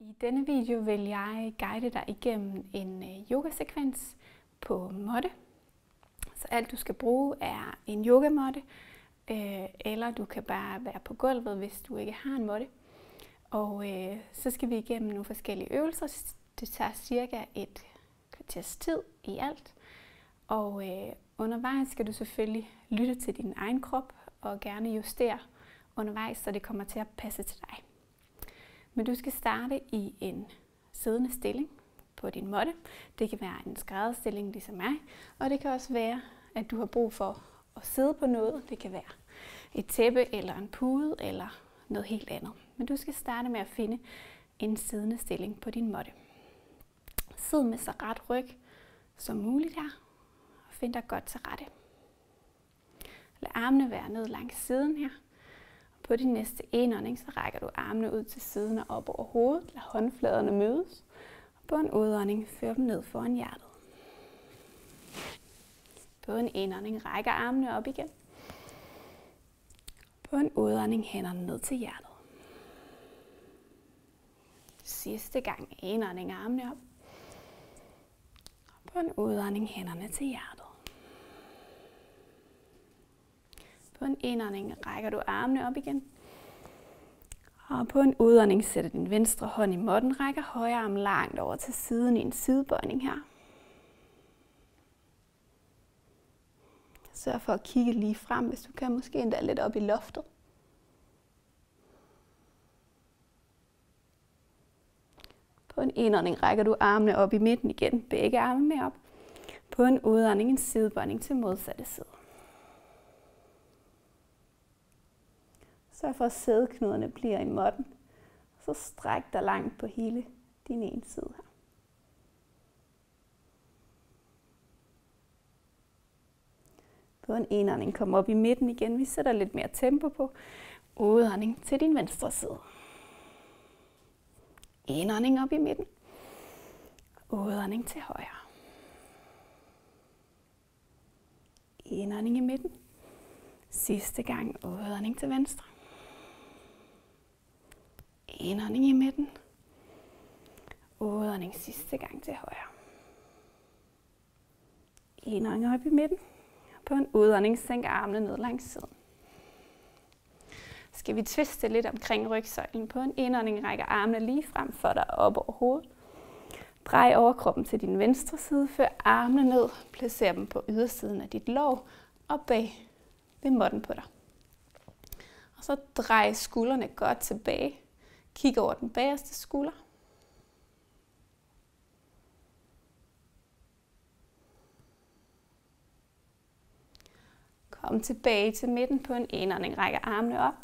I denne video vil jeg guide dig igennem en øh, yogasekvens på måtte. Så alt du skal bruge er en yogamåtte, øh, eller du kan bare være på gulvet, hvis du ikke har en måtte. Og øh, så skal vi igennem nogle forskellige øvelser. Det tager cirka et kvarters tid i alt. Og øh, undervejs skal du selvfølgelig lytte til din egen krop og gerne justere undervejs, så det kommer til at passe til dig. Men du skal starte i en siddende stilling på din måtte. Det kan være en skrædderstilling ligesom mig, og det kan også være, at du har brug for at sidde på noget. Det kan være et tæppe eller en pude eller noget helt andet. Men du skal starte med at finde en siddende stilling på din måtte. Sid med så ret ryg som muligt her, og find dig godt til rette. Lad armene være ned langs siden her, på din næste indånding, så rækker du armene ud til siden og op over hovedet. Lad håndfladerne mødes. Og på en udånding, før dem ned foran hjertet. På en indånding rækker armene op igen. På en udånding hænderne ned til hjertet. Sidste gang indånding armene op. Og på en udånding hænderne til hjertet. På en indånding rækker du armene op igen. Og på en udånding sætter din venstre hånd i måtten, rækker højre arm langt over til siden i en sidebøjning her. Sørg for at kigge lige frem, hvis du kan, måske endda lidt op i loftet. På en indånding rækker du armene op i midten igen, begge arme med op. På en udånding en sidebøjning til modsatte side. Sørg for, at sædeknuderne bliver i måtten. Så stræk dig langt på hele din ene side her. På en indånding, kom op i midten igen. Vi sætter lidt mere tempo på. Udånding til din venstre side. Indånding op i midten. Udånding til højre. Indånding i midten. Sidste gang udånding til venstre. Indånding i midten. Udånding sidste gang til højre. Indånding op i midten. På en udånding sænk armene ned langs siden. Skal vi tviste lidt omkring rygsøjlen. På en indånding rækker armene lige frem for dig op over hovedet. Drej overkroppen til din venstre side. Før armene ned. Placer dem på ydersiden af dit lov og bag ved måtten på dig. Og så drej skuldrene godt tilbage. Kig over den bagerste skulder. Kom tilbage til midten på en indånding. Rækker armene op.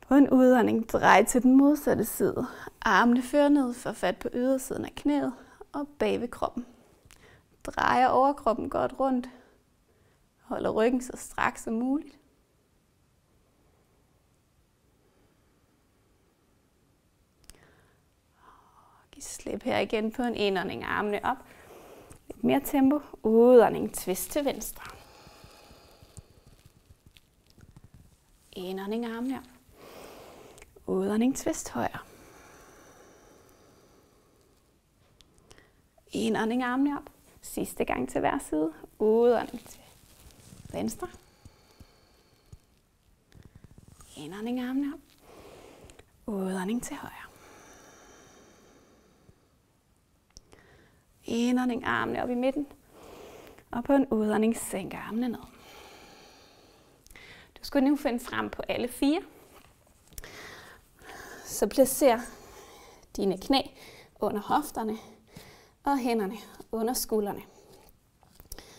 På en udånding drej til den modsatte side. Armene fører ned for fat på ydersiden af knæet og bag ved kroppen. Drejer overkroppen godt rundt. Holder ryggen så strak som muligt. Slip her igen på en indånding. Armene op. Lidt mere tempo. Udånding. Twist til venstre. Indånding. Armene op. Udånding. Twist højre. Indånding. Armene op. Sidste gang til hver side. Udånding til venstre. Indånding. Armene op. Udånding til højre. Indånding, armene op i midten. Og på en udånding, sænker armene ned. Du skal nu finde frem på alle fire. Så placer dine knæ under hofterne og hænderne under skuldrene.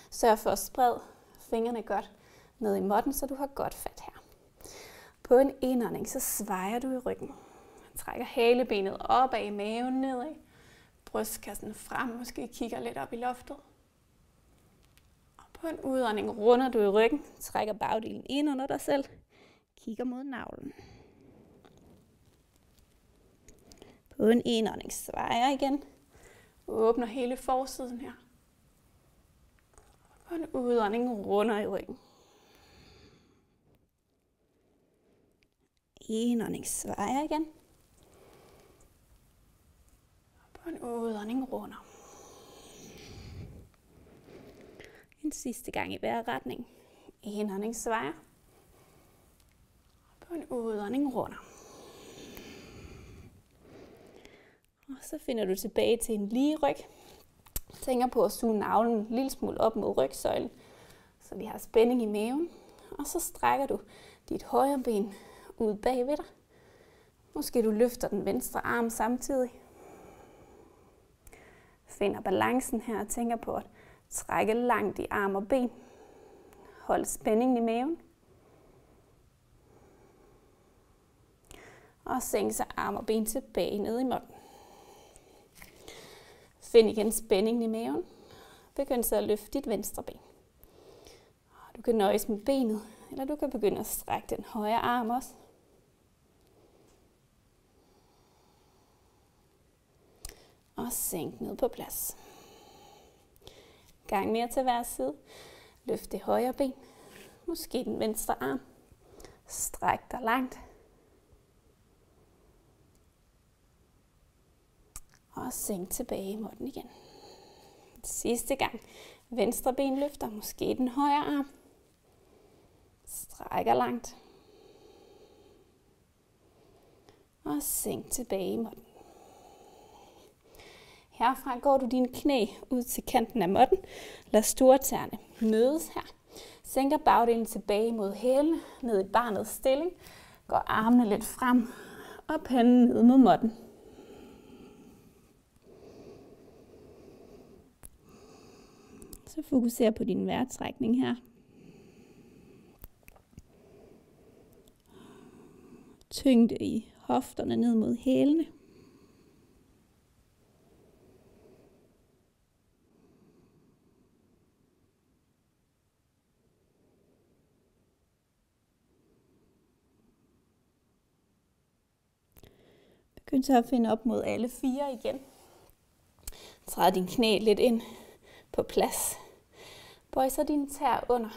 Sørg for at sprede fingrene godt ned i måtten, så du har godt fat her. På en indånding, så svejer du i ryggen. Trækker halebenet op af maven nedad brystkassen frem, måske kigger lidt op i loftet. Og på en udånding runder du i ryggen, trækker bagdelen ind under dig selv, kigger mod navlen. På en indånding svejer igen, åbner hele forsiden her. På en udånding runder i ryggen. Indånding svejer igen. Og en udånding runder. En sidste gang i hver retning. Indånding svejer. På en udånding runder. Og så finder du tilbage til en lige ryg. Tænker på at suge navlen en lille smule op mod rygsøjlen, så vi har spænding i maven. Og så strækker du dit højre ben ud bagved dig. Måske du løfter den venstre arm samtidig. Finder balancen her og tænker på at trække langt i arm og ben. Hold spændingen i maven. Og sænk så arm og ben tilbage ned i munden. Find igen spændingen i maven. Begynd så at løfte dit venstre ben. Du kan nøjes med benet, eller du kan begynde at strække den højre arm også. Og sænk ned på plads. Gang mere til hver side. Løft det højre ben. Måske den venstre arm. Stræk dig langt. Og sænk tilbage i måtten igen. Sidste gang. Venstre ben løfter, måske den højre arm. Strækker langt. Og sænk tilbage i måtten. Herfra går du dine knæ ud til kanten af måtten. Lad stortærne mødes her. Sænker bagdelen tilbage mod hælene, ned i barnets stilling. Går armene lidt frem og panden ned mod måtten. Så fokuser på din vejrtrækning her. Tyngde i hofterne ned mod hælene. Begynd så at finde op mod alle fire igen. Træd din knæ lidt ind på plads. Bøj så dine tær under,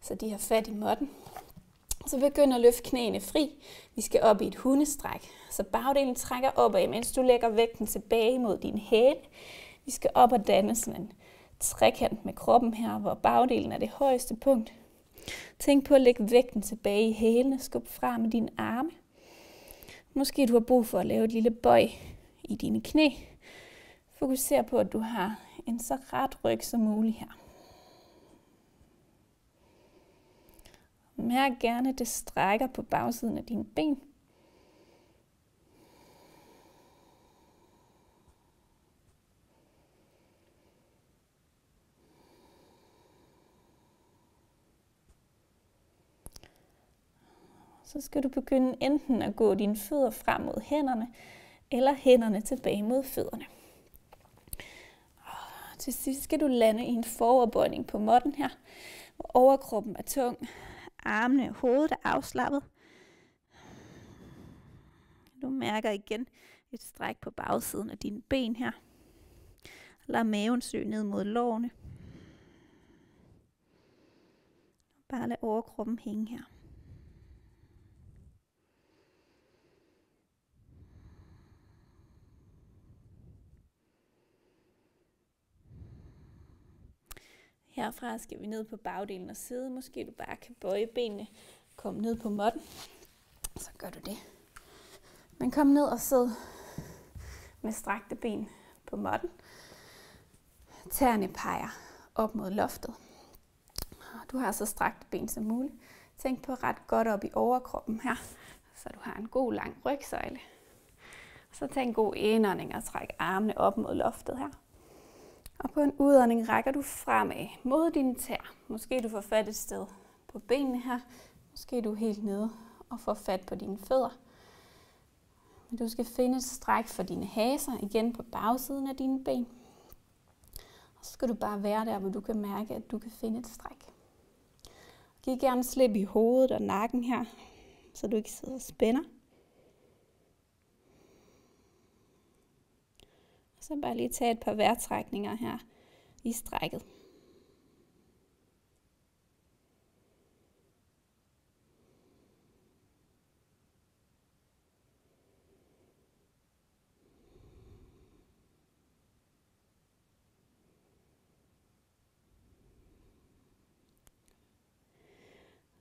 så de har fat i måtten. Så begynd at løfte knæene fri. Vi skal op i et hundestræk. Så bagdelen trækker opad, mens du lægger vægten tilbage mod din hæle. Vi skal op og danne sådan en trekant med kroppen her, hvor bagdelen er det højeste punkt. Tænk på at lægge vægten tilbage i hælene. Skub frem med dine arme. Måske du har brug for at lave et lille bøj i dine knæ. Fokuser på, at du har en så ret ryg som muligt her. Mærk gerne, at det strækker på bagsiden af dine ben. Så skal du begynde enten at gå dine fødder frem mod hænderne, eller hænderne tilbage mod fødderne. Og til sidst skal du lande i en foroverbøjning på måtten her, hvor overkroppen er tung, armene og hovedet er afslappet. Du mærker igen et stræk på bagsiden af dine ben her. Lad maven søge ned mod lårene. Bare lad overkroppen hænge her. Herfra skal vi ned på bagdelen og sidde. Måske du bare kan bøje benene, Kom ned på måtten. Så gør du det. Men kom ned og sid med strakte ben på måtten. Tæerne peger op mod loftet. Du har så strakte ben som muligt. Tænk på ret godt op i overkroppen her, så du har en god lang rygsøjle. Så tag en god indånding og træk armene op mod loftet her. Og på en udånding rækker du fremad mod dine tær. Måske du får fat et sted på benene her. Måske du er helt nede og får fat på dine fødder. Men du skal finde et stræk for dine haser igen på bagsiden af dine ben. Og så skal du bare være der, hvor du kan mærke, at du kan finde et stræk. Giv gerne slip i hovedet og nakken her, så du ikke sidder og spænder. Så bare lige tage et par vejrtrækninger her i strækket.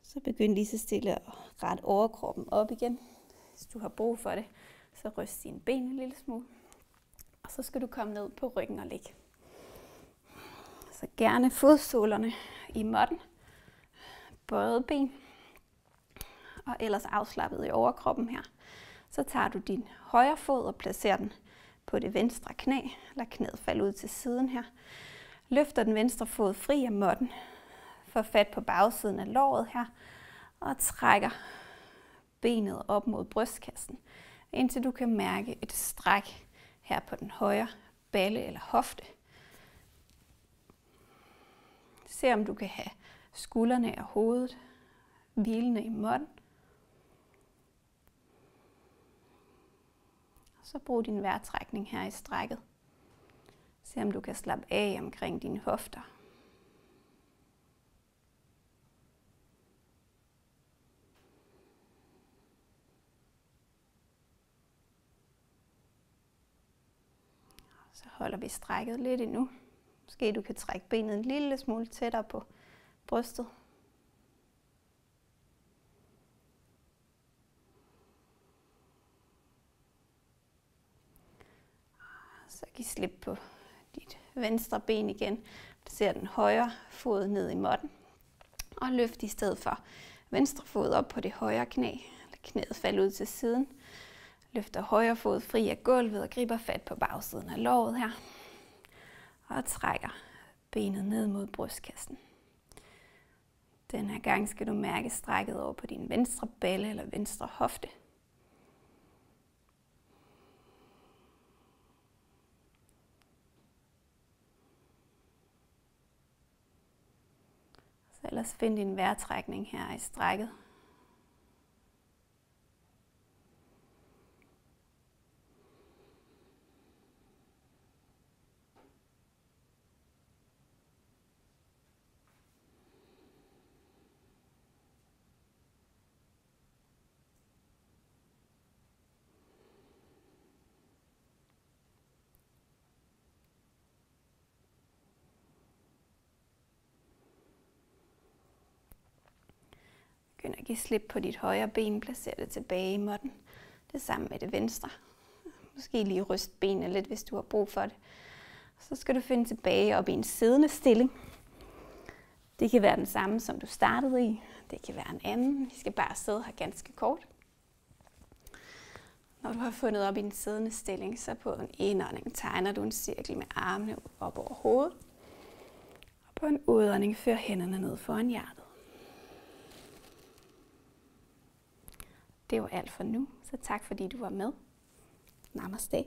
Så begynd lige så stille at rette overkroppen op igen, hvis du har brug for det. Så ryst dine ben en lille smule. Så skal du komme ned på ryggen og ligge. Så gerne fodsålerne i måtten. Bøjet ben. Og ellers afslappet i overkroppen her. Så tager du din højre fod og placerer den på det venstre knæ. Lad knæet falde ud til siden her. Løfter den venstre fod fri af måtten. Får fat på bagsiden af låret her. Og trækker benet op mod brystkassen. Indtil du kan mærke et stræk her på den højre balle eller hofte. Se om du kan have skuldrene og hovedet hvilende i måtten. Så brug din vejrtrækning her i strækket. Se om du kan slappe af omkring dine hofter. Så holder vi strækket lidt endnu. Måske du kan trække benet en lille smule tættere på brystet. Så giv slip på dit venstre ben igen. Placer den højre fod ned i måtten. Og løft i stedet for venstre fod op på det højre knæ. Lad knæet falde ud til siden. Løfter højre fod fri af gulvet og griber fat på bagsiden af låret her. Og trækker benet ned mod brystkassen. Den her gang skal du mærke strækket over på din venstre balle eller venstre hofte. Så ellers find din vejrtrækning her i strækket. Begynd at give slip på dit højre ben, placer det tilbage i måtten. Det samme med det venstre. Måske lige ryst benene lidt, hvis du har brug for det. Så skal du finde tilbage op i en siddende stilling. Det kan være den samme, som du startede i. Det kan være en anden. Vi skal bare sidde her ganske kort. Når du har fundet op i en siddende stilling, så på en indånding tegner du en cirkel med armene op over hovedet. Og på en udånding fører hænderne ned foran hjertet. Det var alt for nu, så tak fordi du var med. Namaste.